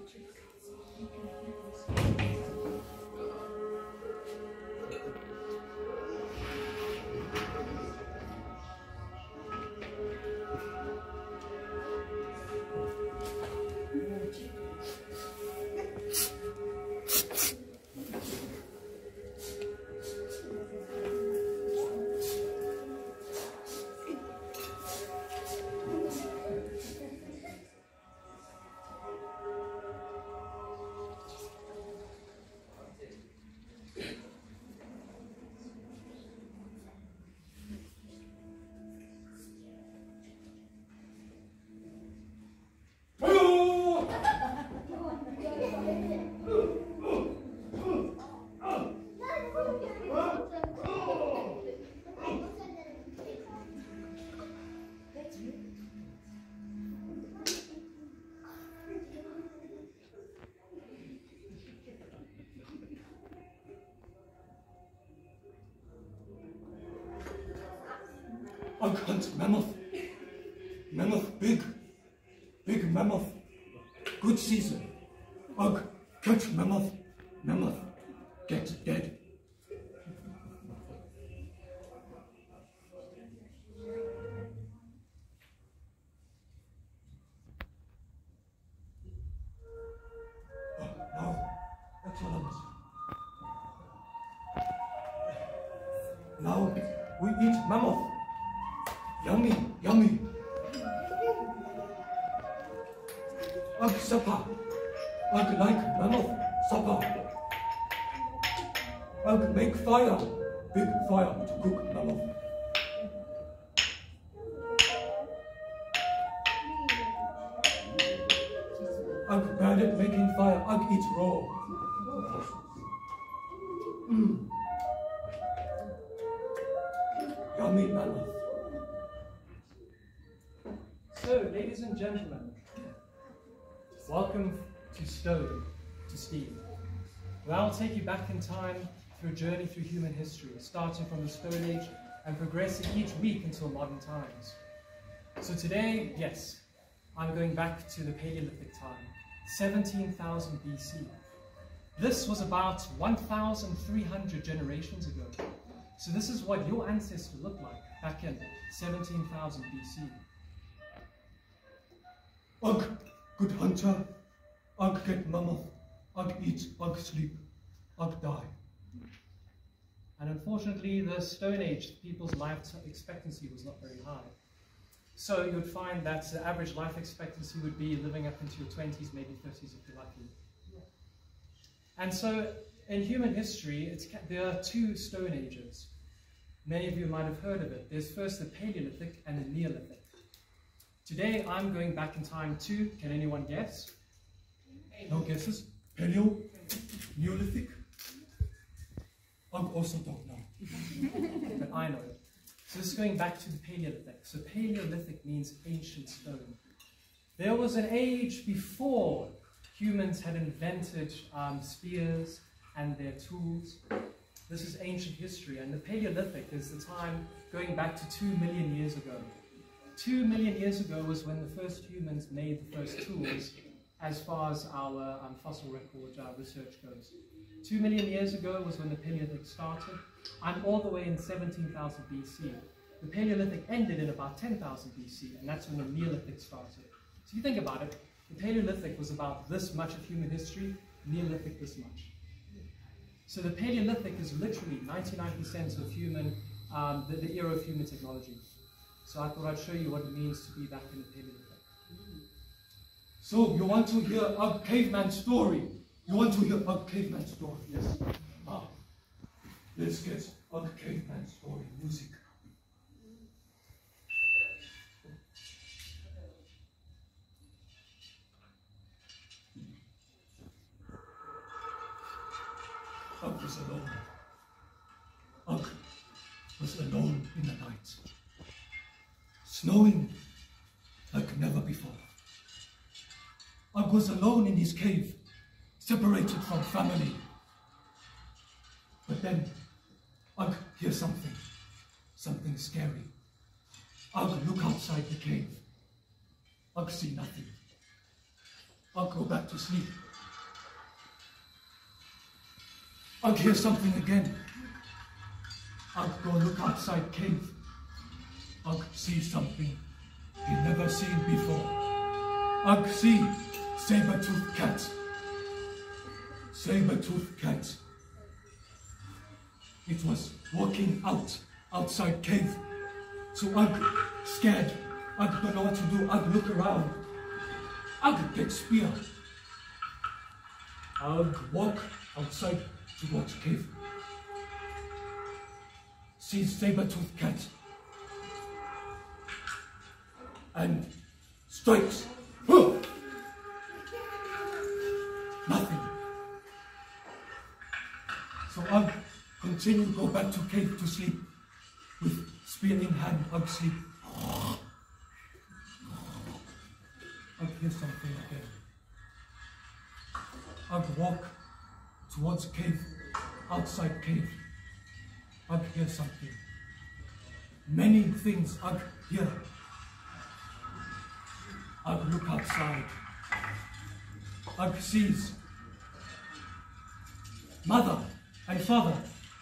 Ugh, hunt mammoth. Supper. Ugh, like mammoth supper. Ugh, make fire. Big fire to cook mammoth. Ugh, bandit making fire. Ugh, eat raw. Mm. Yummy mammoth. So, ladies and gentlemen, welcome to Stone, to Steam, where I'll take you back in time through a journey through human history, starting from the Stone Age and progressing each week until modern times. So today, yes, I'm going back to the Paleolithic time, 17,000 BC. This was about 1,300 generations ago. So this is what your ancestor looked like back in 17,000 BC. Ugh, good hunter. Ugh, get mammoth. Ugh, eat. Ugh, sleep. Ugh, die. And unfortunately, the Stone Age, people's life expectancy was not very high. So you would find that the average life expectancy would be living up into your 20s, maybe 30s if you're lucky. And so in human history, it's, there are two Stone Ages. Many of you might have heard of it. There's first the Paleolithic and the Neolithic. Today, I'm going back in time to, can anyone guess? No guesses? Paleo? Neolithic? I also don't know. but I know it. So this is going back to the Paleolithic. So Paleolithic means ancient stone. There was an age before humans had invented um, spears and their tools. This is ancient history, and the Paleolithic is the time going back to two million years ago. Two million years ago was when the first humans made the first tools, as far as our um, fossil record uh, research goes. Two million years ago was when the Paleolithic started. I'm all the way in 17,000 BC. The Paleolithic ended in about 10,000 BC, and that's when the Neolithic started. So if you think about it, the Paleolithic was about this much of human history, Neolithic this much. So the Paleolithic is literally 99% of human, um, the, the era of human technology. So I thought I'd show you what it means to be back in the Paleolithic. So you want to hear a caveman story? You want to hear a caveman story? Yes. Ah, let's get a caveman story music. Snowing like never before. I was alone in his cave, separated from family. But then, Ugg hear something, something scary. Ugg look outside the cave. Ugg see nothing. I'll go back to sleep. I'll hear something again. I'll go look outside cave. I'll see something he never seen before. I'll see saber-toothed cat. Saber-toothed cat. It was walking out, outside cave. So Ugg, scared, Ugg don't know what to do. Ugg look around. Ugg get spear. Ugg walk outside towards cave. See saber-toothed cat. And strikes. Huh! Nothing. So Ugg continue go back to cave to sleep with spear in hand, Ugg sleep. Ugg hear something again. Ugg walk towards cave, outside cave. Ugg hear something. Many things Ugg hear. Look outside. Sees mother and father.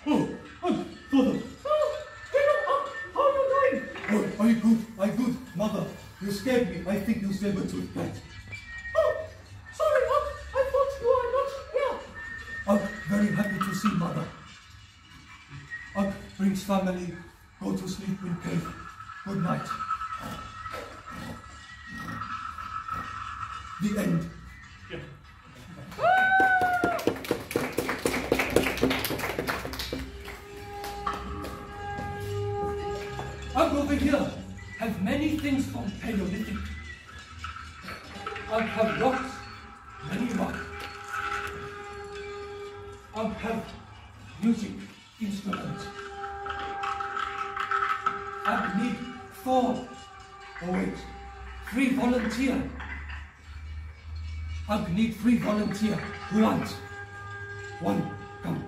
Oh, Ugg, father. Oh, hello, Ugg. How are you doing? Oh, are you good? I'm good, mother. You scared me. I think you saber-toothed cat. Oh, sorry. I thought you are not here. Ugg, very happy to see mother. Ugg brings family, go to sleep in cave. Good night. The end. Ugg over here have many things from Paleolithic. I have rocks, many rocks. I have music instruments. I need four, oh wait, three volunteer. Ugg need three volunteer. Who wants? One, come.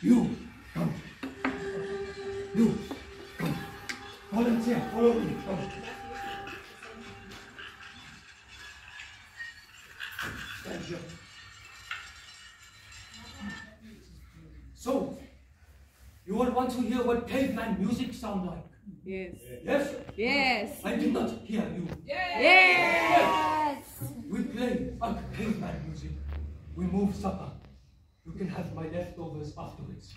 You, come. You, come. Volunteer, follow me, come. Stand here. So, you all want to hear what caveman music sound like? Yes. Yes? Yes. I did not hear you. Yes. We Ugg caveman music. We move supper. You can have my leftovers afterwards.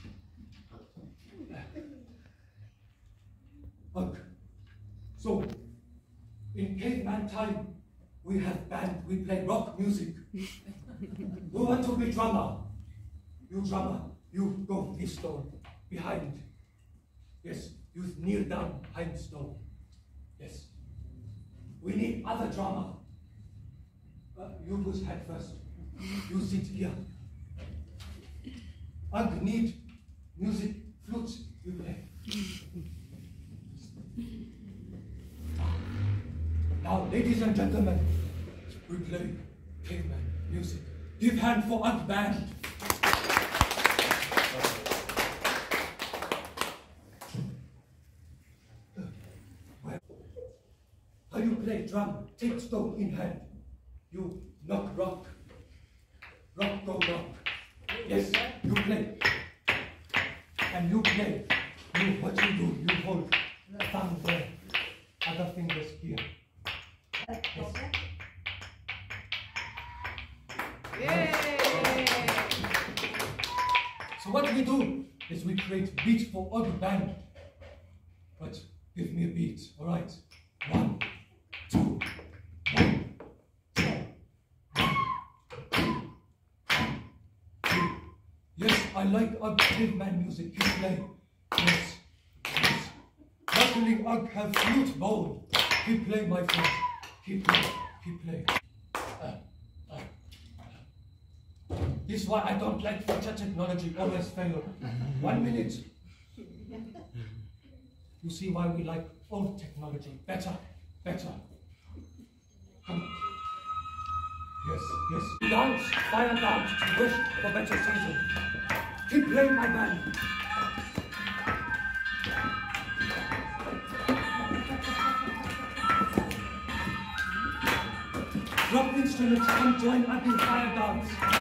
Uh, Ugg. So, in caveman time, we have band, we play rock music. Who want to be drummer? You drummer, you go this stone, behind. Yes, you kneel down behind stone. Yes. We need other drummer. Uh, you head first. You sit here. Ugg need music, flute, you play. Now, ladies and gentlemen, we play caveman music. Give hand for our band. How you play drum, take stone in hand. You knock rock. Rock go rock. Yes, you play. And you play. You what you do, you hold thumb there, other fingers here. Yes. So what we do is we create beat for all the band. But give me a beat, all right? One, two, one, two, one, two, one, two. Yes, I like Ugg caveman music. You play. Yes, yes. Luckily, Ugg have flute bowl. He play, my friend. He play. He play. Uh, uh, uh. This is why I don't like future technology. Always fail. One minute. You see why we like old technology. Better, better. Come. Yes, yes. Dance, fire dance wish for better season. Keep playing my band. Drop instruments, come join Ugly Fire Dance.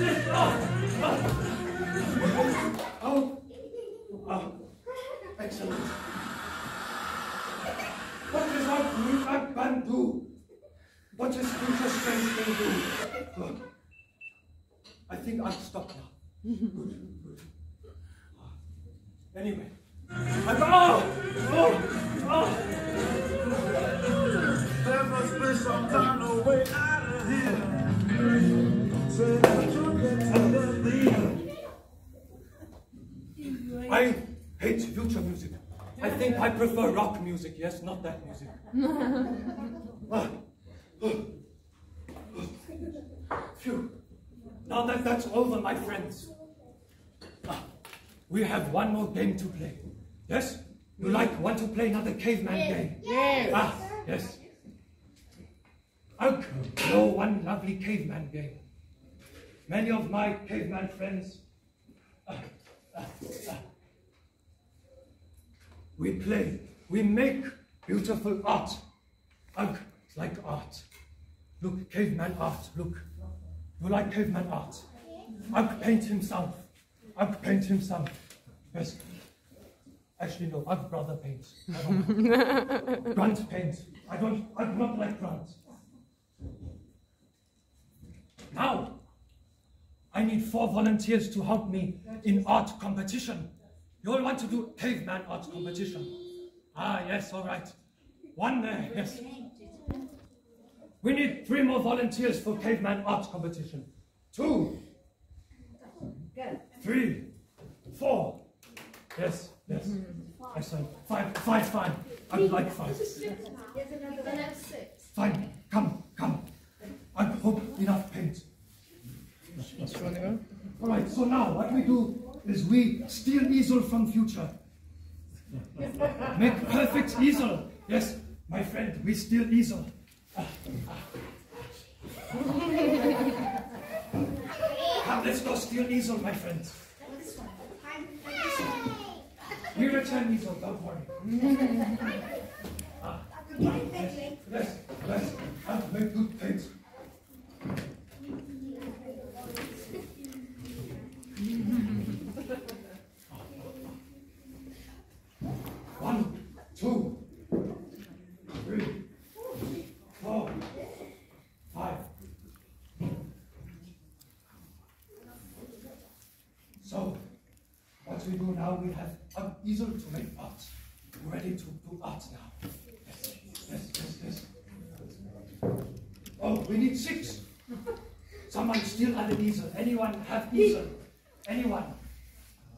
What is Phew. Now that that's over, my friends, ah, we have one more game to play. Yes? You like want to play another caveman game? Yes. Ah, yes. Ugh, know one lovely caveman game. Many of my caveman friends ah, ah, we play, we make beautiful art. Ugh, like art. Look, caveman art, look. You like caveman art? Ugh, paint himself. Ugh, paint himself. Yes. Actually, no, Ugh, brother don't. Grunt paints. I don't, I do not like Grunt. Now, I need four volunteers to help me in art competition. You all want to do caveman art competition? Ah, yes, all right. One there, yes. We need three more volunteers for caveman art competition. Two, three, four. Yes, yes. Excellent. Five, five, fine. I would like five. Fine. Come, come. I hope enough paint. All right, so now what we do is we steal easel from future. Make perfect easel. Yes, my friend, we steal easel. Come, let's go steal easel, my friend. We return easel, don't worry. Ah, yes, yes. Ah, make good paint. One, two, three, four, five. So, what we do now, we have an easel to make art. We're ready to do art now. Yes, yes, yes, yes. Oh, we need six. Someone still had an easel. Anyone have easel? Anyone?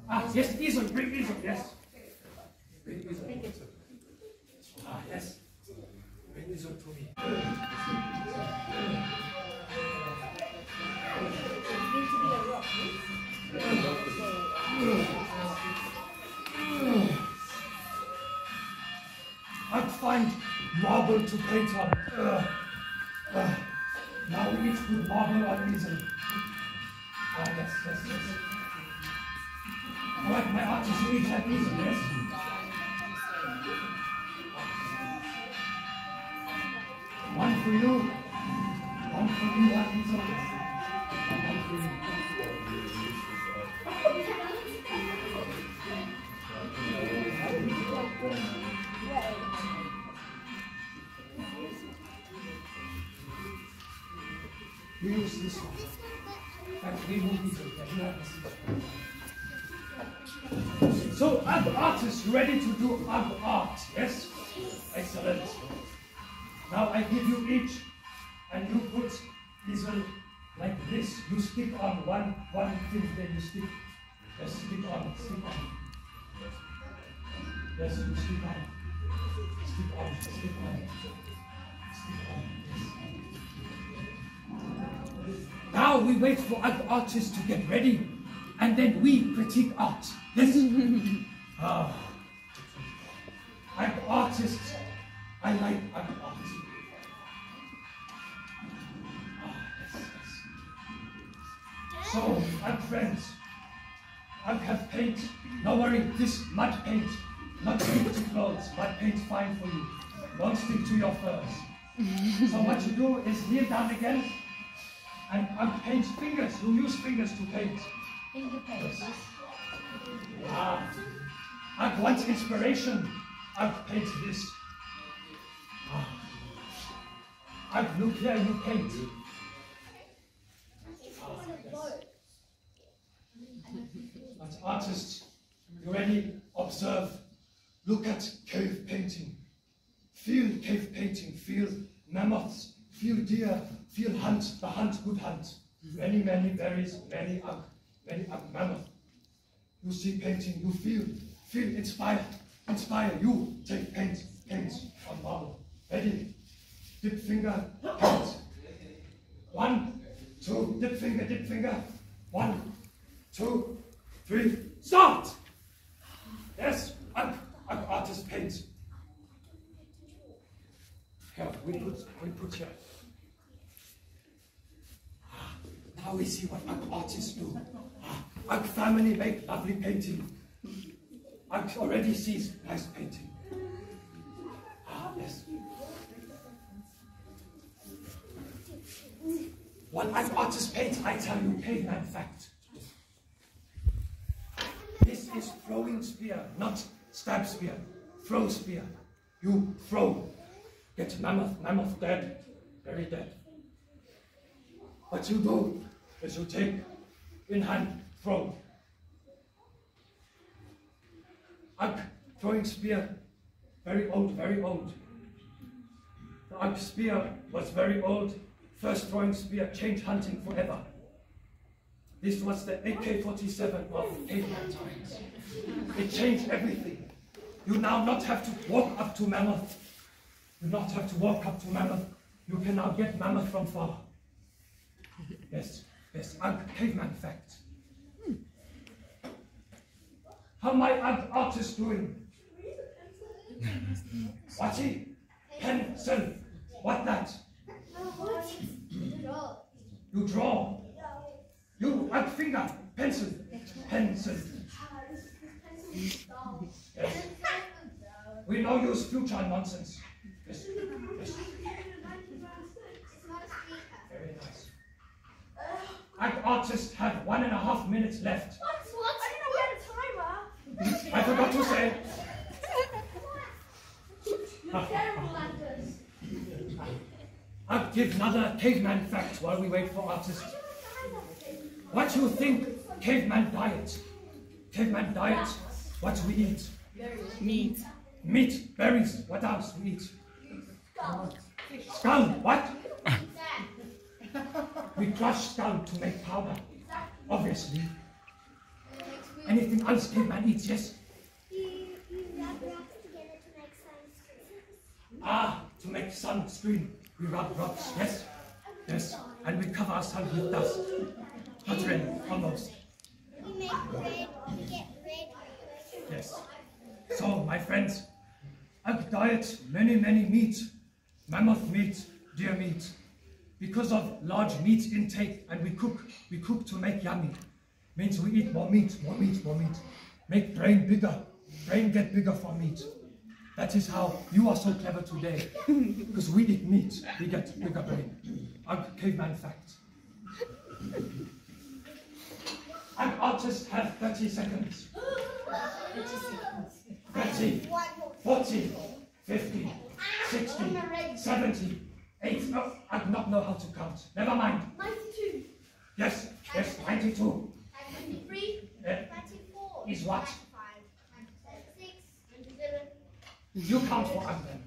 Ah, yes, easel. Bring easel. Yes. Bring easel. Ah, yes. Bring easel to me. I'd find marble to paint on. Ugh. Ugh. Now we need to put marble on easel. Ah, yes, yes, yes. All right, my artist needs that easel, yes? One for you. Easel like this. You stick on one one thing, then you stick. Yes, stick on, stick on. Yes, you stick on. Stick on, stick on. Stick on. Now we wait for other artists to get ready, and then we critique art. Yes? ah. I'm artists. I like other artists. So, I'm friends. I have paint. No worry, this mud paint. Not stick to clothes. Mud paint fine for you. Won't stick to your furs. so what you do is kneel down again and um, paint fingers. You use fingers to paint. Finger paint. Ah, I want inspiration. I've painted this. Ah. I look here, you paint. Artists, you ready? Observe. Look at cave painting. Feel cave painting. Feel mammoths. Feel deer. Feel hunt. The hunt, good hunt. Many, many berries. Many ugg. Many ugg mammoth. You see painting. You feel. Feel inspire. Inspire. You take paint. Paint on marble. Ready? Dip finger. Paint. One, two. Dip finger. Dip finger. One, two, three, start! Yes, I'm, I'm artist paint. Here, we put, we put here. Ah, Now we see what our artists do. Ah, Our family make lovely painting. I already sees nice painting. Ah, yes. What an artist paints, I tell you, caveman fact. This is throwing spear, not stab spear. Throw spear. You throw. Get mammoth, mammoth dead, very dead. What you do is you take in hand, throw. Ugg, throwing spear, very old, very old. The Ugg spear was very old. First throwing spear, changed hunting forever. This was the AK-47 of caveman times. It changed everything. You now not have to walk up to mammoth. You not have to walk up to mammoth. You can now get mammoth from far. Yes, yes, Ugg caveman fact. How my Ugg artist doing? What's he? Pencil. What that? You draw. You Ugg finger. Pencil. Pencil. Yes. We now use future nonsense. Yes. Yes. Very nice. Ugg artists have one and a half minutes left. What? I didn't know we had a timer. I forgot to say. I'll give another caveman fact while we wait for artists. What do you think caveman diet? Caveman diet, what do we eat? Meat. Meat, berries, what else we eat? Skull, what? we crush skull to make powder, obviously. Anything else caveman eats, yes? You you rub together to make sunscreen. Ah, to make sunscreen, we rub rocks, yes? Yes, and we cover our sun with dust. Not really, almost. Yes. So, my friends, Ugg diet, many, many meat, mammoth meat, deer meat. Because of large meat intake, and we cook, we cook to make yummy. Means we eat more meat, more meat, more meat. Make brain bigger, brain get bigger for meat. That is how you are so clever today. Because we eat meat, we get bigger brain. Ugg caveman fact. Ugg artists have 30 seconds. 30, 40, 50, 60, 70, 80. Oh, I do not know how to count. Never mind. 92. Yes, yes, 92. Eh, is what? You count for Ugg then.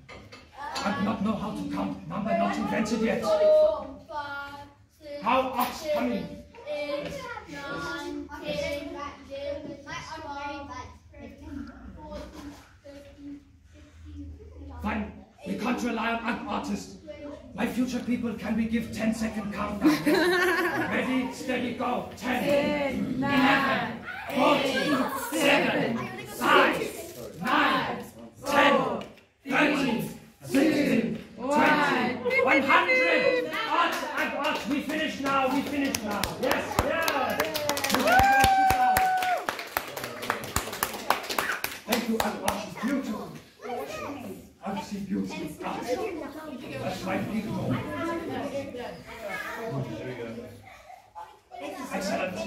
I do not know how to count. Number not invented yet. How ox coming? Can't rely on an artist. My future people, can we give 10 second countdown? Ready, steady, go. 10, 11, 14, 7, 5, 9, 10, 13, 16, 20, 100. Art and art, we finish now, we finish now. Yes, yes. Thank you, and art is beautiful. Absolutely beautiful art. That's my people. Excellent.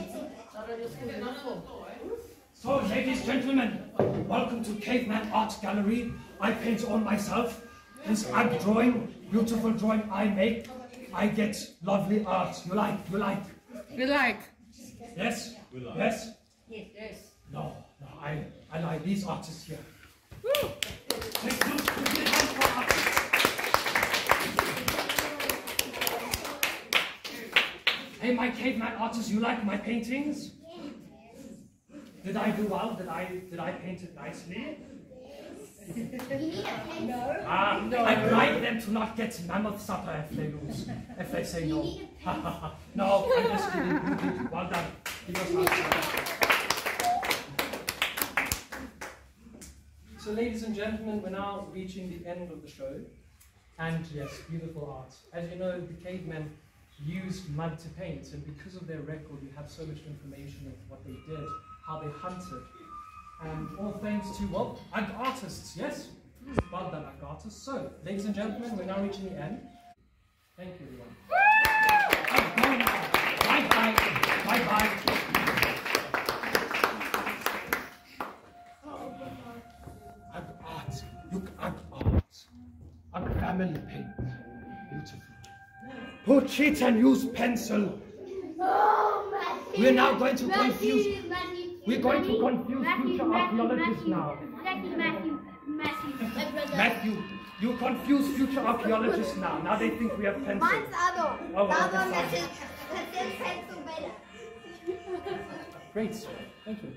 So, ladies, and gentlemen, welcome to Caveman Art Gallery. I paint all myself. This art drawing, beautiful drawing I make, I get lovely art. You like? You like? We like. Yes? Yes? Yes. No, no, I, I like these artists here. Thank you. Give me a hand for artists. Hey, my caveman artist, you like my paintings? Did I do well? Did I did I paint it nicely? Ah, no. I bribe them to not get mammoth supper if they lose, if they say no. no, I'm just kidding. You well done. You was awesome. So, ladies and gentlemen, we're now reaching the end of the show. And yes, beautiful art. As you know, the cavemen used mud to paint, and because of their record, we have so much information of what they did, how they hunted. And all thanks to, well, Ugg artists, yes? Well done, Ugg artists. So, ladies and gentlemen, we're now reaching the end. Thank you, everyone. Bye bye. Put sheet and use pencil. We're now going to confuse. We're going to confuse future archaeologists now. Matthew, Matthew, my. Matthew, you confuse future archaeologists now. Now they think we have pencil. Mine's Adolf. Oh, well, Adolf, that's that's fine. his, that's his pencil better. Great. Thank you.